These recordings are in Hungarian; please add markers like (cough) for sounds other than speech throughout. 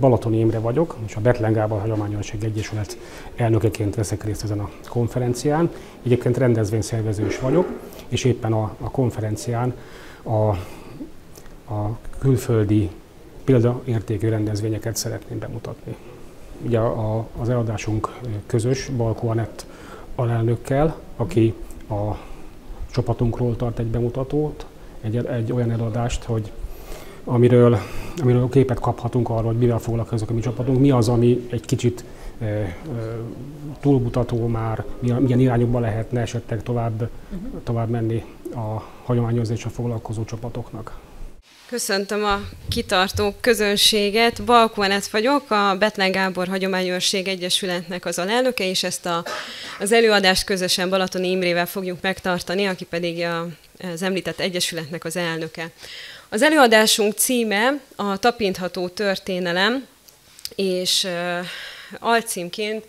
Balatoni Imre vagyok, és a Betlen Gábor Hagyományosság Egyesület elnökeként veszek részt ezen a konferencián. Egyébként rendezvényszervező is vagyok, és éppen a, a konferencián a, a külföldi példaértékű rendezvényeket szeretném bemutatni. Ugye a, az eladásunk közös Balkó Anett alelnökkel, aki a csapatunkról tart egy bemutatót, egy, egy olyan eladást, hogy amiről, amiről képet kaphatunk arról, hogy mivel foglalkozunk a mi csapatunk, mi az, ami egy kicsit e, e, túlmutató már, milyen irányokba lehetne esetleg tovább, uh-huh. tovább menni a hagyományozásra foglalkozó csapatoknak. Köszöntöm a kitartó közönséget. Balkonet vagyok, a Betlen Gábor Hagyományőrség Egyesületnek az alelnöke, és ezt a, az előadást közösen Balatoni Imrével fogjuk megtartani, aki pedig a, az említett egyesületnek az elnöke. Az előadásunk címe a tapintható történelem, és alcímként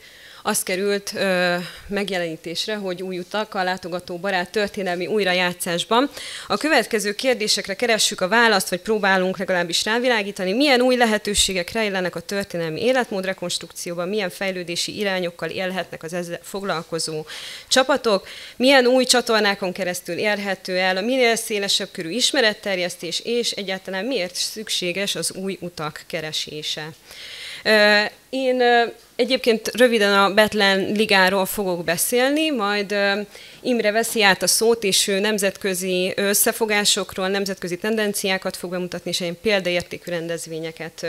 az került ö, megjelenítésre, hogy új utak a látogató barát történelmi újrajátszásban. A következő kérdésekre keressük a választ, vagy próbálunk legalábbis rávilágítani, milyen új lehetőségek rejlenek a történelmi életmód rekonstrukcióban, milyen fejlődési irányokkal élhetnek az ezzel foglalkozó csapatok, milyen új csatornákon keresztül érhető el a minél szélesebb körű ismeretterjesztés, és egyáltalán miért szükséges az új utak keresése. Én egyébként röviden a Betlen Ligáról fogok beszélni, majd Imre veszi át a szót, és ő nemzetközi összefogásokról, nemzetközi tendenciákat fog bemutatni, és egy példaértékű rendezvényeket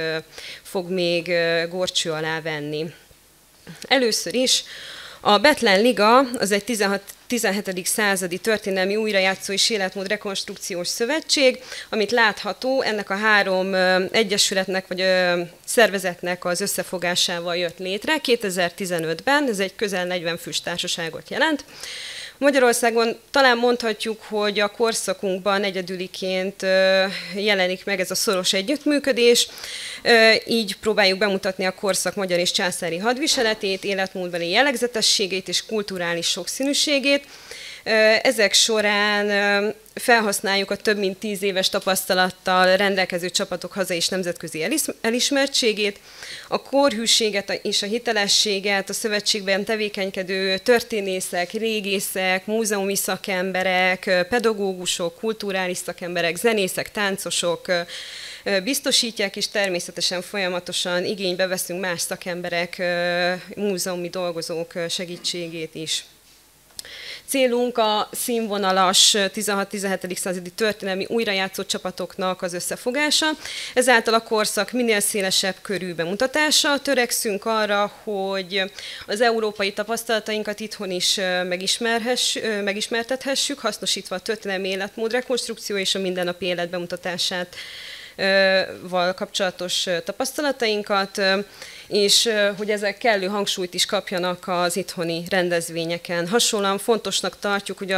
fog még gorcső alá venni. Először is a Betlen Liga az egy 16 17. századi történelmi újrajátszó és életmód rekonstrukciós szövetség, amit látható, ennek a három egyesületnek vagy szervezetnek az összefogásával jött létre 2015-ben, ez egy közel 40 fős társaságot jelent. Magyarországon talán mondhatjuk, hogy a korszakunkban egyedüliként jelenik meg ez a szoros együttműködés, így próbáljuk bemutatni a korszak magyar és császári hadviseletét, életmódbeli jellegzetességét és kulturális sokszínűségét, ezek során felhasználjuk a több mint tíz éves tapasztalattal rendelkező csapatok haza és nemzetközi elismertségét, a korhűséget és a hitelességet a szövetségben tevékenykedő történészek, régészek, múzeumi szakemberek, pedagógusok, kulturális szakemberek, zenészek, táncosok, biztosítják, és természetesen folyamatosan igénybe veszünk más szakemberek, múzeumi dolgozók segítségét is. Célunk a színvonalas 16-17. századi történelmi újrajátszó csapatoknak az összefogása, ezáltal a korszak minél szélesebb körű bemutatása. Törekszünk arra, hogy az európai tapasztalatainkat itthon is megismertethessük, hasznosítva a történelmi életmód rekonstrukció és a mindennapi élet bemutatását val kapcsolatos tapasztalatainkat, és hogy ezek kellő hangsúlyt is kapjanak az itthoni rendezvényeken. Hasonlóan fontosnak tartjuk, hogy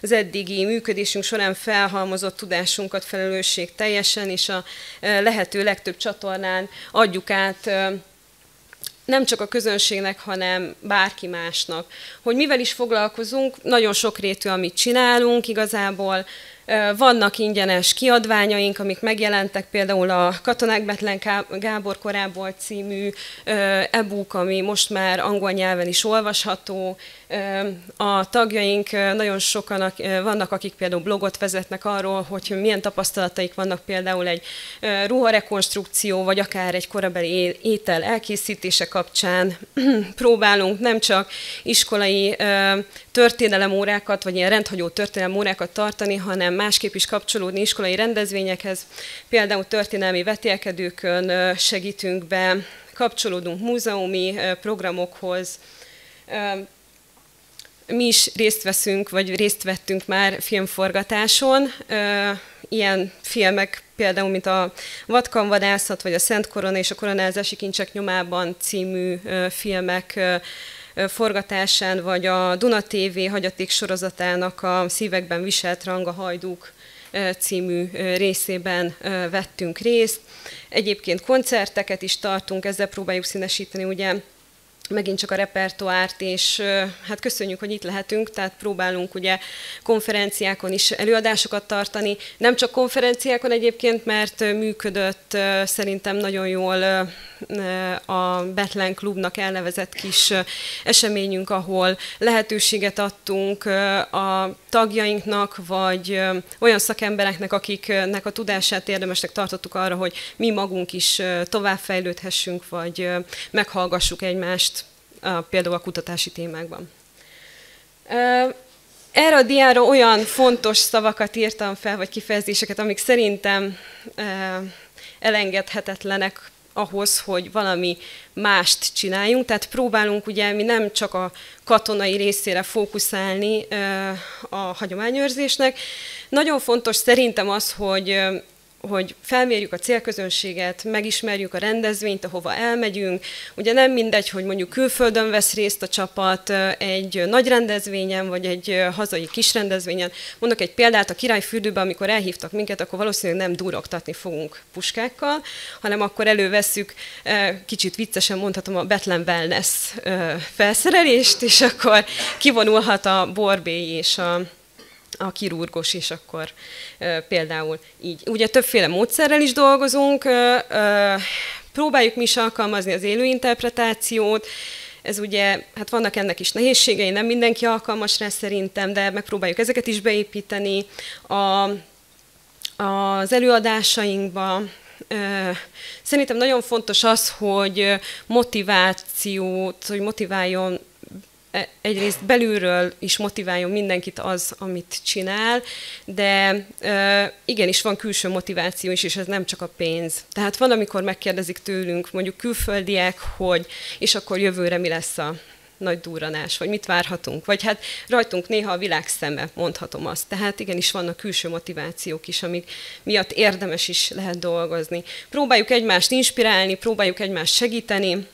az eddigi működésünk során felhalmozott tudásunkat felelősség teljesen, és a lehető legtöbb csatornán adjuk át nem csak a közönségnek, hanem bárki másnak. Hogy mivel is foglalkozunk, nagyon sokrétű, amit csinálunk, igazából vannak ingyenes kiadványaink, amik megjelentek, például a Katonák Betlen Gábor korából című e-book, ami most már angol nyelven is olvasható. A tagjaink nagyon sokan vannak, akik például blogot vezetnek arról, hogy milyen tapasztalataik vannak például egy ruharekonstrukció, vagy akár egy korabeli étel elkészítése kapcsán. (clears throat) Próbálunk nem csak iskolai történelemórákat, vagy ilyen rendhagyó történelemórákat tartani, hanem másképp is kapcsolódni iskolai rendezvényekhez. Például történelmi vetélkedőkön segítünk be, kapcsolódunk múzeumi programokhoz, mi is részt veszünk, vagy részt vettünk már filmforgatáson. Ilyen filmek például, mint a Vatkanvadászat, vagy a Szent Korona és a Koronázási Kincsek nyomában című filmek forgatásán, vagy a Duna TV hagyaték sorozatának a Szívekben viselt rang a hajdúk című részében vettünk részt. Egyébként koncerteket is tartunk, ezzel próbáljuk színesíteni ugye megint csak a repertoárt, és hát köszönjük, hogy itt lehetünk, tehát próbálunk ugye konferenciákon is előadásokat tartani, nem csak konferenciákon egyébként, mert működött szerintem nagyon jól a Betlen Klubnak elnevezett kis eseményünk, ahol lehetőséget adtunk a tagjainknak, vagy olyan szakembereknek, akiknek a tudását érdemesnek tartottuk arra, hogy mi magunk is továbbfejlődhessünk, vagy meghallgassuk egymást például a kutatási témákban. Erre a diára olyan fontos szavakat írtam fel, vagy kifejezéseket, amik szerintem elengedhetetlenek ahhoz, hogy valami mást csináljunk. Tehát próbálunk ugye mi nem csak a katonai részére fókuszálni a hagyományőrzésnek. Nagyon fontos szerintem az, hogy hogy felmérjük a célközönséget, megismerjük a rendezvényt, ahova elmegyünk. Ugye nem mindegy, hogy mondjuk külföldön vesz részt a csapat egy nagy rendezvényen, vagy egy hazai kis rendezvényen. Mondok egy példát, a királyfürdőben, amikor elhívtak minket, akkor valószínűleg nem durogtatni fogunk puskákkal, hanem akkor elővesszük, kicsit viccesen mondhatom, a Betlen Wellness felszerelést, és akkor kivonulhat a borbély és a a kirurgos is akkor például így. Ugye többféle módszerrel is dolgozunk, próbáljuk mi is alkalmazni az élő interpretációt, ez ugye, hát vannak ennek is nehézségei, nem mindenki alkalmas rá szerintem, de megpróbáljuk ezeket is beépíteni a, az előadásainkba. Szerintem nagyon fontos az, hogy motivációt, hogy motiváljon E, egyrészt belülről is motiváljon mindenkit az, amit csinál, de e, igenis van külső motiváció is, és ez nem csak a pénz. Tehát van, amikor megkérdezik tőlünk, mondjuk külföldiek, hogy és akkor jövőre mi lesz a nagy durranás, vagy mit várhatunk, vagy hát rajtunk néha a világ szeme, mondhatom azt. Tehát igenis vannak külső motivációk is, amik miatt érdemes is lehet dolgozni. Próbáljuk egymást inspirálni, próbáljuk egymást segíteni,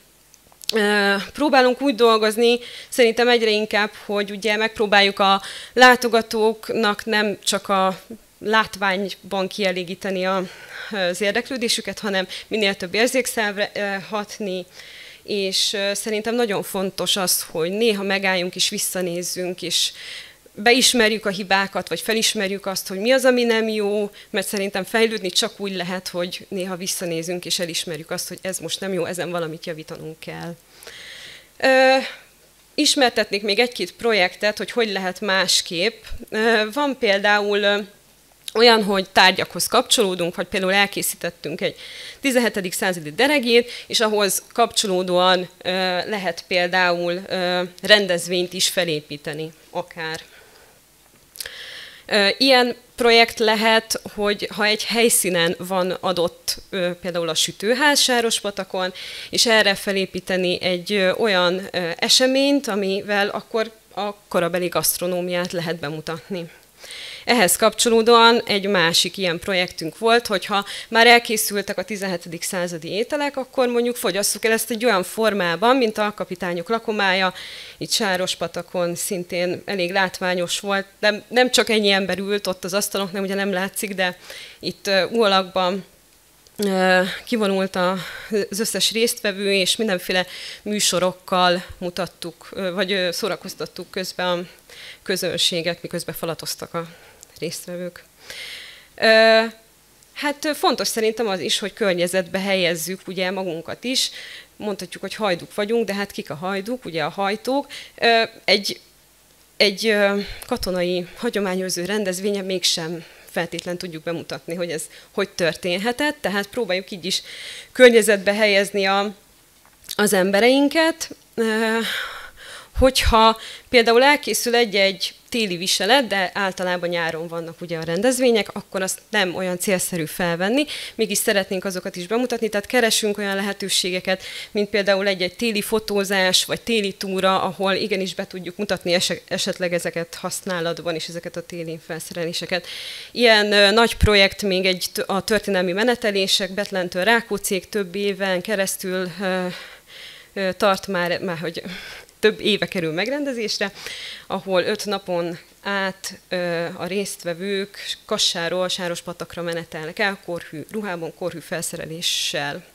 Próbálunk úgy dolgozni, szerintem egyre inkább, hogy ugye megpróbáljuk a látogatóknak nem csak a látványban kielégíteni a, az érdeklődésüket, hanem minél több érzékszervre hatni, és szerintem nagyon fontos az, hogy néha megálljunk és visszanézzünk, és beismerjük a hibákat, vagy felismerjük azt, hogy mi az, ami nem jó, mert szerintem fejlődni csak úgy lehet, hogy néha visszanézünk és elismerjük azt, hogy ez most nem jó, ezen valamit javítanunk kell. Ö, ismertetnék még egy-két projektet, hogy hogy lehet másképp. Ö, van például olyan, hogy tárgyakhoz kapcsolódunk, vagy például elkészítettünk egy 17. századi deregét, és ahhoz kapcsolódóan ö, lehet például ö, rendezvényt is felépíteni, akár. Ilyen projekt lehet, hogy ha egy helyszínen van adott például a sütőház Sárospatakon, és erre felépíteni egy olyan eseményt, amivel akkor a korabeli gasztronómiát lehet bemutatni. Ehhez kapcsolódóan egy másik ilyen projektünk volt, hogyha már elkészültek a 17. századi ételek, akkor mondjuk fogyasszuk el ezt egy olyan formában, mint a kapitányok lakomája, itt Sárospatakon szintén elég látványos volt, de nem csak ennyi ember ült ott az asztalon, nem ugye nem látszik, de itt uh, kivonult az összes résztvevő, és mindenféle műsorokkal mutattuk, vagy szórakoztattuk közben a közönséget, miközben falatoztak a résztvevők. Hát fontos szerintem az is, hogy környezetbe helyezzük ugye magunkat is. Mondhatjuk, hogy hajduk vagyunk, de hát kik a hajduk, ugye a hajtók. Egy, egy katonai hagyományőrző rendezvénye mégsem feltétlen tudjuk bemutatni, hogy ez hogy történhetett, tehát próbáljuk így is környezetbe helyezni a, az embereinket. Hogyha például elkészül egy-egy téli viselet, de általában nyáron vannak ugye a rendezvények, akkor azt nem olyan célszerű felvenni, mégis szeretnénk azokat is bemutatni, tehát keresünk olyan lehetőségeket, mint például egy-egy téli fotózás, vagy téli túra, ahol igenis be tudjuk mutatni esetleg ezeket használatban is, ezeket a téli felszereléseket. Ilyen ö, nagy projekt még egy a történelmi menetelések, Betlentől Rákócék több éven keresztül ö, ö, tart már, már hogy több éve kerül megrendezésre, ahol öt napon át ö, a résztvevők Kassáról Sárospatakra menetelnek el, korhű ruhában, korhű felszereléssel.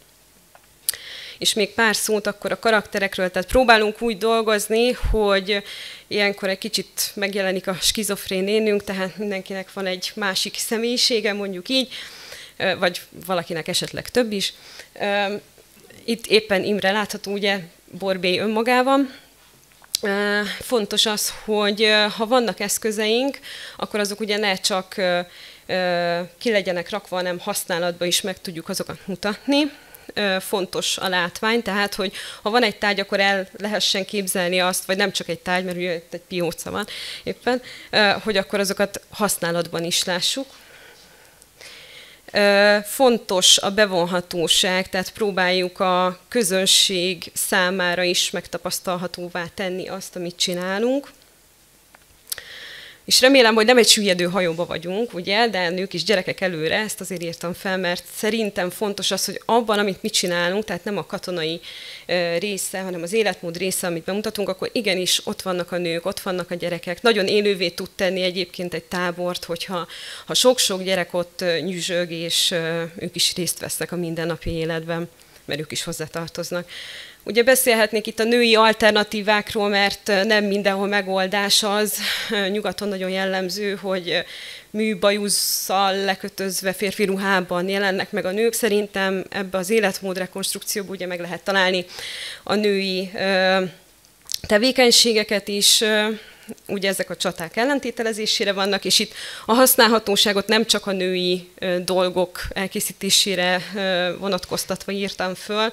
És még pár szót akkor a karakterekről, tehát próbálunk úgy dolgozni, hogy ilyenkor egy kicsit megjelenik a skizofrén énünk, tehát mindenkinek van egy másik személyisége, mondjuk így, vagy valakinek esetleg több is itt éppen Imre látható, ugye Borbély önmagában. Fontos az, hogy ha vannak eszközeink, akkor azok ugye ne csak ki legyenek rakva, hanem használatba is meg tudjuk azokat mutatni fontos a látvány, tehát hogy ha van egy tárgy, akkor el lehessen képzelni azt, vagy nem csak egy tárgy, mert ugye egy pióca van éppen, hogy akkor azokat használatban is lássuk. Fontos a bevonhatóság, tehát próbáljuk a közönség számára is megtapasztalhatóvá tenni azt, amit csinálunk. És remélem, hogy nem egy süllyedő hajóba vagyunk, ugye, de nők és gyerekek előre, ezt azért írtam fel, mert szerintem fontos az, hogy abban, amit mi csinálunk, tehát nem a katonai része, hanem az életmód része, amit bemutatunk, akkor igenis ott vannak a nők, ott vannak a gyerekek. Nagyon élővé tud tenni egyébként egy tábort, hogyha ha sok-sok gyerek ott nyüzsög, és ők is részt vesznek a mindennapi életben, mert ők is hozzátartoznak. Ugye beszélhetnék itt a női alternatívákról, mert nem mindenhol megoldás az. Nyugaton nagyon jellemző, hogy műbajusszal lekötözve férfi ruhában jelennek meg a nők. Szerintem ebbe az életmód rekonstrukcióba ugye meg lehet találni a női tevékenységeket is, ugye ezek a csaták ellentételezésére vannak, és itt a használhatóságot nem csak a női dolgok elkészítésére vonatkoztatva írtam föl,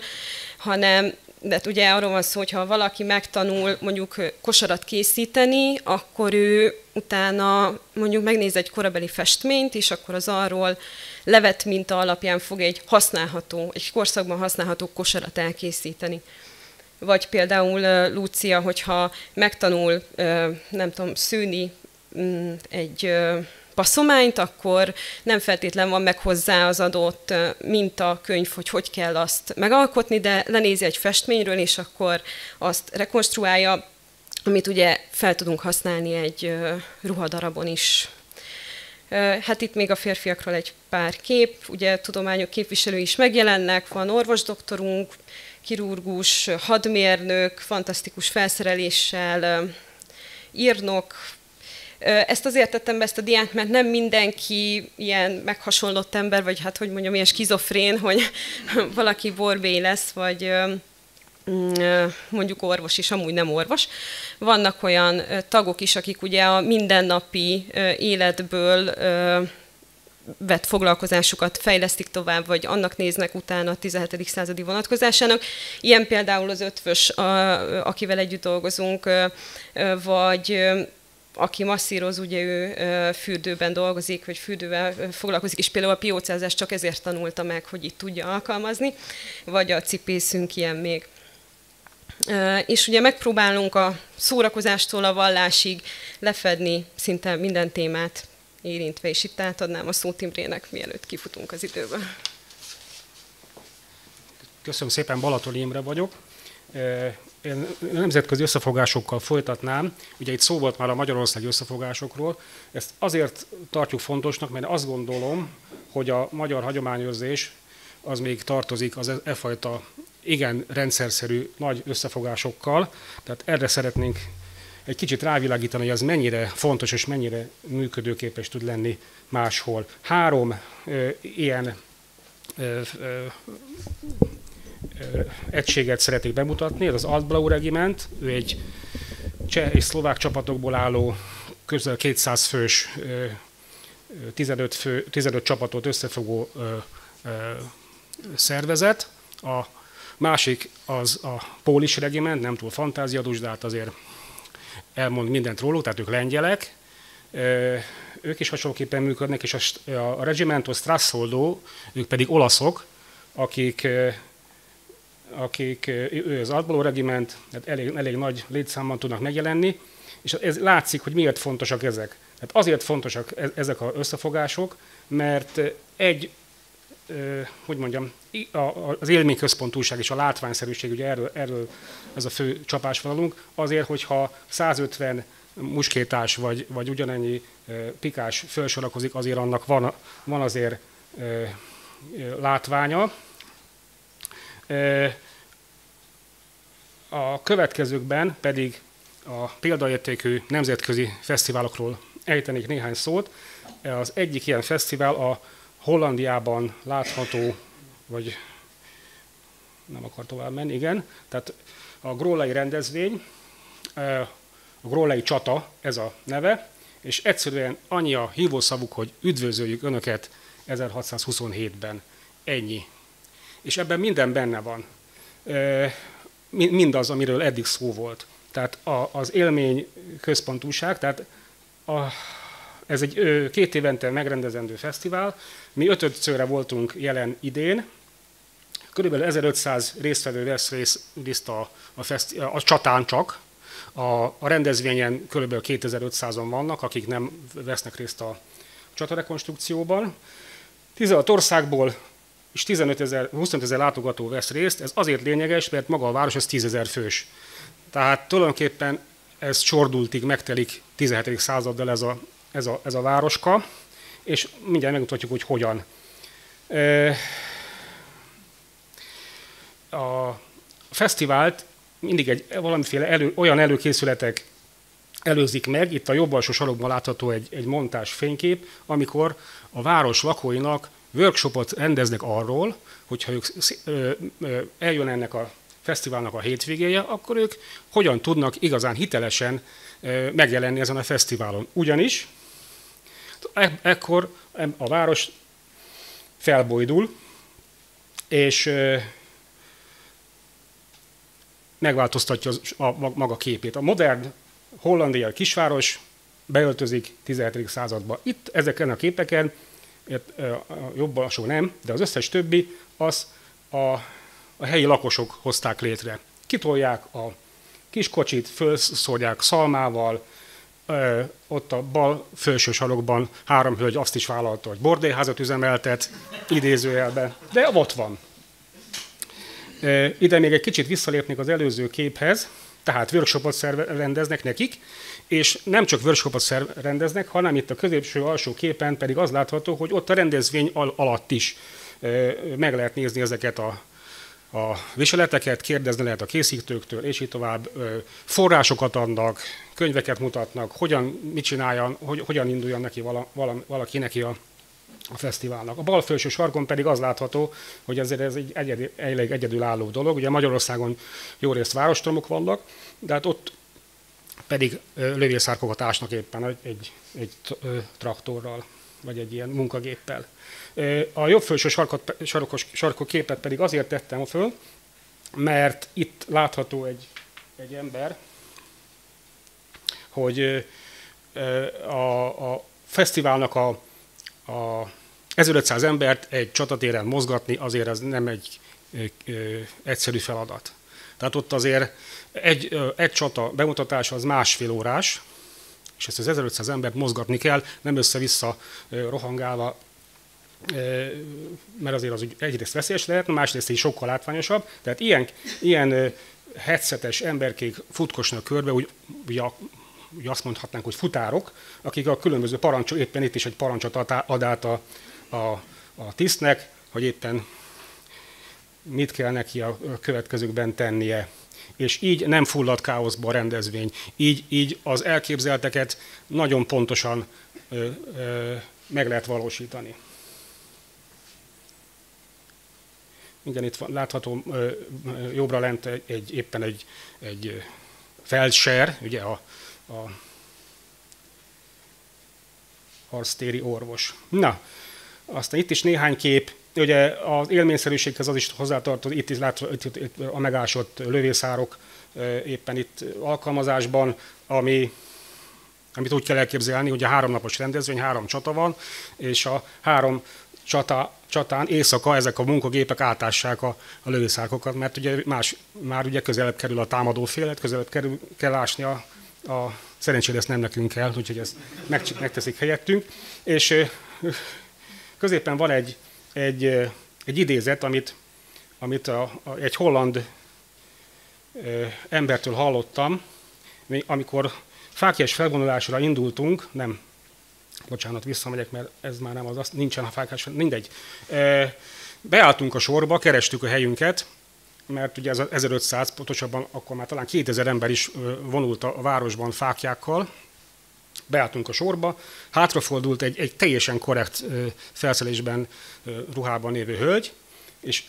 hanem de hát ugye arról van szó, hogy ha valaki megtanul mondjuk kosarat készíteni, akkor ő utána mondjuk megnéz egy korabeli festményt, és akkor az arról levet minta alapján fog egy használható, egy korszakban használható kosarat elkészíteni. Vagy például Lúcia, hogyha megtanul, nem tudom, szűni mm, egy passzományt, akkor nem feltétlen van meg hozzá az adott mintakönyv, hogy hogy kell azt megalkotni, de lenézi egy festményről, és akkor azt rekonstruálja, amit ugye fel tudunk használni egy ruhadarabon is. Hát itt még a férfiakról egy pár kép, ugye tudományok képviselői is megjelennek, van orvosdoktorunk, kirurgus, hadmérnök, fantasztikus felszereléssel, írnok, ezt azért tettem be ezt a diát, mert nem mindenki ilyen meghasonlott ember, vagy hát hogy mondjam, ilyen skizofrén, hogy (laughs) valaki borbély lesz, vagy mm, mondjuk orvos is, amúgy nem orvos. Vannak olyan tagok is, akik ugye a mindennapi életből vett foglalkozásukat fejlesztik tovább, vagy annak néznek utána a 17. századi vonatkozásának. Ilyen például az ötvös, akivel együtt dolgozunk, vagy aki masszíroz, ugye ő fürdőben dolgozik, vagy fürdővel foglalkozik, és például a piócázást csak ezért tanulta meg, hogy itt tudja alkalmazni, vagy a cipészünk ilyen még. És ugye megpróbálunk a szórakozástól a vallásig lefedni szinte minden témát érintve, és itt átadnám a szót Imrének, mielőtt kifutunk az időből. Köszönöm szépen, Balaton Imre vagyok én nemzetközi összefogásokkal folytatnám. Ugye itt szó volt már a Magyarországi összefogásokról. Ezt azért tartjuk fontosnak, mert azt gondolom, hogy a magyar hagyományőrzés az még tartozik az e, fajta igen rendszerszerű nagy összefogásokkal. Tehát erre szeretnénk egy kicsit rávilágítani, hogy az mennyire fontos és mennyire működőképes tud lenni máshol. Három ö, ilyen ö, ö, egységet szeretnék bemutatni, ez az Altblau Regiment, ő egy cseh és szlovák csapatokból álló közel 200 fős, 15, fő, 15 csapatot összefogó szervezet. A másik az a Polish Regiment, nem túl fantáziadus, de hát azért elmond mindent róluk, tehát ők lengyelek, ők is hasonlóképpen működnek, és a, a Regimento Strassoldo, ők pedig olaszok, akik akik, ő az Altbaló regiment, tehát elég, elég nagy létszámban tudnak megjelenni, és ez látszik, hogy miért fontosak ezek. Tehát azért fontosak e, ezek az összefogások, mert egy, hogy mondjam, az élményközpontúság és a látványszerűség, ugye erről, erről ez a fő csapásvonalunk, azért, hogyha 150 muskétás vagy, vagy ugyanennyi pikás felsorakozik, azért annak van, van azért látványa, a következőkben pedig a példaértékű nemzetközi fesztiválokról ejtenék néhány szót. Az egyik ilyen fesztivál a Hollandiában látható, vagy nem akar tovább menni, igen. Tehát a gróllai rendezvény, a gróllai csata, ez a neve, és egyszerűen annyi a hívószavuk, hogy üdvözöljük Önöket 1627-ben. Ennyi. És ebben minden benne van. Mindaz, amiről eddig szó volt. Tehát az élmény központúság, tehát a, ez egy két évente megrendezendő fesztivál. Mi ötödszörre voltunk jelen idén, Körülbelül 1500 résztvevő vesz részt a, a, feszti, a csatán csak, a, a rendezvényen kb. 2500-on vannak, akik nem vesznek részt a csatarekonstrukcióban. 16 országból és 15 ezer, 25 ezer látogató vesz részt. Ez azért lényeges, mert maga a város az 10 ezer fős. Tehát tulajdonképpen ez csordultig megtelik 17. századdal ez a, ez a, ez a városka, és mindjárt megmutatjuk, hogy hogyan. A fesztivált mindig egy valamiféle elő, olyan előkészületek előzik meg, itt a jobb alsó sarokban látható egy, egy montás fénykép, amikor a város lakóinak workshopot rendeznek arról, hogyha ők eljön ennek a fesztiválnak a hétvégéje, akkor ők hogyan tudnak igazán hitelesen megjelenni ezen a fesztiválon. Ugyanis e- ekkor a város felbojdul, és megváltoztatja a maga képét. A modern hollandia kisváros beöltözik 17. századba. Itt ezeken a képeken, jobb alsó nem, de az összes többi, az a, a helyi lakosok hozták létre. Kitolják a kiskocsit, felszórják szalmával, ott a bal felső sarokban három hölgy azt is vállalta, hogy bordéházat üzemeltet, idézőjelben, de ott van. Ide még egy kicsit visszalépnék az előző képhez, tehát workshopot rendeznek nekik, és nem csak workshopot rendeznek, hanem itt a középső alsó képen pedig az látható, hogy ott a rendezvény al- alatt is meg lehet nézni ezeket a, a viseleteket, kérdezni lehet a készítőktől, és így tovább forrásokat adnak, könyveket mutatnak, hogyan, mit csináljan, hogy, hogyan induljon neki vala, vala, valaki neki a a fesztiválnak. A bal felső sarkon pedig az látható, hogy ezért ez egy egyedi, elég egyedülálló dolog. Ugye Magyarországon jó részt várostromok vannak, de hát ott pedig lövészárkokat ásnak éppen egy, egy, traktorral, vagy egy ilyen munkagéppel. A jobb felső sarkot, sarkos, sarkok képet pedig azért tettem föl, mert itt látható egy, egy ember, hogy a, a fesztiválnak a 1500 embert egy csatatéren mozgatni azért ez nem egy egyszerű feladat. Tehát ott azért egy, egy csata bemutatása az másfél órás, és ezt az 1500 embert mozgatni kell, nem össze-vissza rohangálva, mert azért az egyrészt veszélyes lehet, másrészt is sokkal látványosabb. Tehát ilyen, ilyen headsetes emberkék futkosnak körbe, úgy, ugye, ugye azt mondhatnánk, hogy futárok, akik a különböző parancsok, éppen itt is egy parancsot ad át a, a, a tisztnek, hogy éppen mit kell neki a következőkben tennie. És így nem fullad káoszba a rendezvény. Így, így az elképzelteket nagyon pontosan ö, ö, meg lehet valósítani. Igen, itt látható ö, jobbra lent egy, éppen egy, egy felser, ugye a, a harctéri orvos. Na, aztán itt is néhány kép, ugye az élményszerűséghez az is hozzátartozik, itt is látva itt, itt a megásott lövészárok éppen itt alkalmazásban, ami, amit úgy kell elképzelni, hogy a háromnapos rendezvény, három csata van, és a három csata, csatán éjszaka ezek a munkagépek átássák a, a lövészárkokat, mert ugye más, már ugye közelebb kerül a támadó félet, közelebb kerül, kell ásni a, a szerencsére ezt nem nekünk kell, úgyhogy ezt megteszik helyettünk. És középen van egy, egy, egy idézet, amit, amit a, a, egy holland ö, embertől hallottam, amikor fákjes felvonulásra indultunk, nem, bocsánat, visszamegyek, mert ez már nem az, azt, nincsen a fákás, mindegy. Ö, beálltunk a sorba, kerestük a helyünket, mert ugye ez a 1500, pontosabban akkor már talán 2000 ember is vonult a városban fákjákkal, beálltunk a sorba, hátrafordult egy, egy teljesen korrekt felszelésben ruhában lévő hölgy, és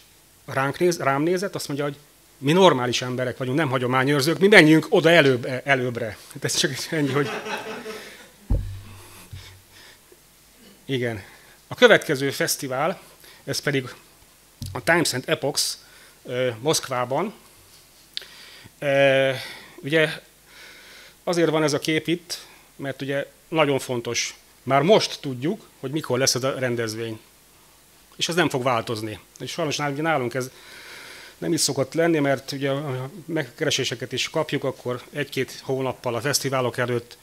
ránk néz, rám nézett, azt mondja, hogy mi normális emberek vagyunk, nem hagyományőrzők, mi menjünk oda előbb, előbbre. Hát ez csak ennyi, hogy... Igen. A következő fesztivál, ez pedig a Times and Epochs Moszkvában. Ugye azért van ez a kép itt, mert ugye nagyon fontos. Már most tudjuk, hogy mikor lesz ez a rendezvény. És ez nem fog változni. És sajnos nálunk ez nem is szokott lenni, mert ugye a megkereséseket is kapjuk, akkor egy-két hónappal a fesztiválok előtt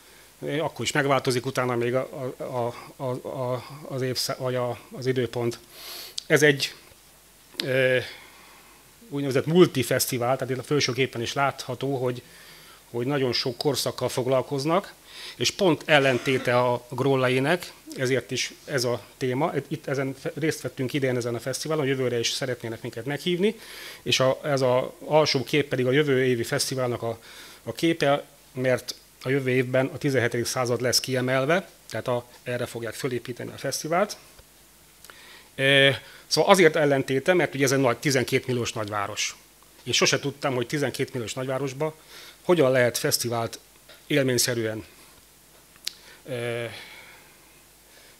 akkor is megváltozik, utána még a, a, a, a, az, évsz, vagy a, az időpont. Ez egy e, úgynevezett multifesztivál, tehát itt a felsőképpen is látható, hogy, hogy nagyon sok korszakkal foglalkoznak, és pont ellentéte a Grollainek, ezért is ez a téma. Itt ezen részt vettünk idén ezen a fesztiválon, jövőre is szeretnének minket meghívni, és a, ez az alsó kép pedig a jövő évi fesztiválnak a, a képe, mert a jövő évben a 17. század lesz kiemelve, tehát a, erre fogják fölépíteni a fesztivált. E, szóval azért ellentéte, mert ugye ez egy nagy, 12 milliós nagyváros. Én sose tudtam, hogy 12 milliós nagyvárosba hogyan lehet fesztivált élményszerűen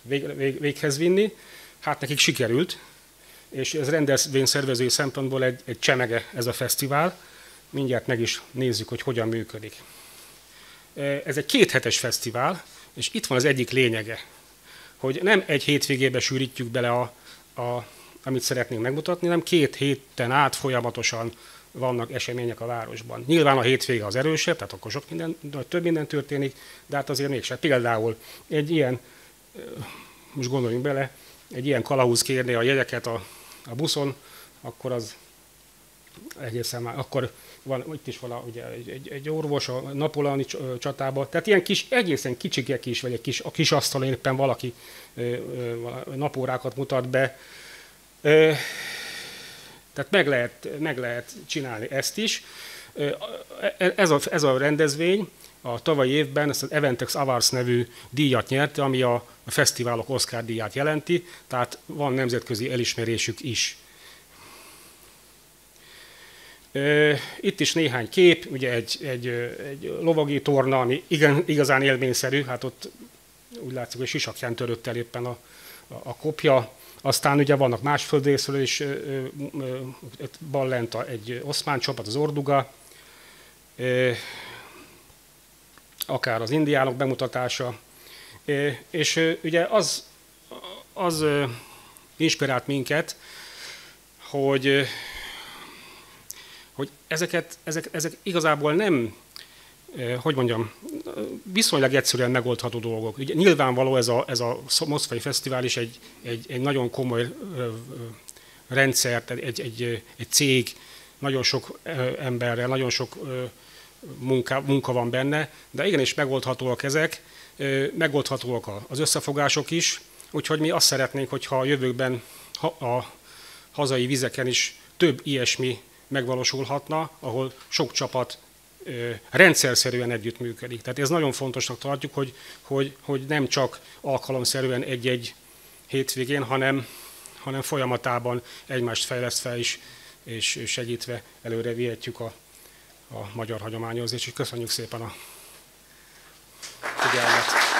vég, vég, véghez vinni. Hát nekik sikerült, és ez rendezvényszervezői szempontból egy, egy csemege ez a fesztivál. Mindjárt meg is nézzük, hogy hogyan működik. Ez egy kéthetes fesztivál, és itt van az egyik lényege, hogy nem egy hétvégébe sűrítjük bele, a, a, amit szeretnénk megmutatni, hanem két héten át folyamatosan vannak események a városban. Nyilván a hétvége az erősebb, tehát akkor sok minden, több minden történik, de hát azért mégsem. Például egy ilyen, most gondoljunk bele, egy ilyen kalauz kérné a jegyeket a, a buszon, akkor az egészen már, akkor van, itt is van ugye, egy, egy, egy orvos a napoleoni csatában, tehát ilyen kis, egészen kicsikek is, vagy egy kis, a kis asztalon éppen valaki ö, ö, napórákat mutat be. Ö, tehát meg lehet, meg lehet csinálni ezt is. Ez a, ez a rendezvény a tavalyi évben ezt az Eventex Awards nevű díjat nyerte, ami a, a fesztiválok Oscar díját jelenti, tehát van nemzetközi elismerésük is. Itt is néhány kép, ugye egy, egy, egy lovagi torna, ami igen, igazán élményszerű, hát ott úgy látszik, hogy sisakján törött el éppen a, a, a kopja. Aztán ugye vannak más földrészről is, ballent egy oszmán csapat, az Orduga, akár az indiánok bemutatása. És ugye az, az inspirált minket, hogy hogy ezeket, ezek, ezek igazából nem, hogy mondjam, viszonylag egyszerűen megoldható dolgok. Ugye nyilvánvaló ez a, ez a Moszkvai Fesztivál is egy, egy, egy nagyon komoly rendszer, egy, egy, egy cég, nagyon sok emberrel, nagyon sok munka, munka van benne, de igenis megoldhatóak ezek, megoldhatóak az összefogások is, úgyhogy mi azt szeretnénk, hogyha a jövőkben a hazai vizeken is több ilyesmi megvalósulhatna, ahol sok csapat rendszerszerűen együttműködik. Tehát ez nagyon fontosnak tartjuk, hogy, hogy, hogy nem csak alkalomszerűen egy-egy hétvégén, hanem, hanem folyamatában egymást fejlesztve is, és segítve előre vihetjük a, a magyar hagyományozás. És köszönjük szépen a figyelmet!